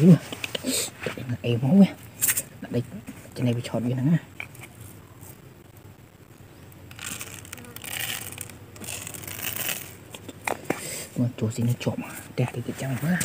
Ui, cái này em máu nha đây trên này bị chọn chọt vậy này. mà chỗ gì nó trộm à. đẹp thì cái trang quá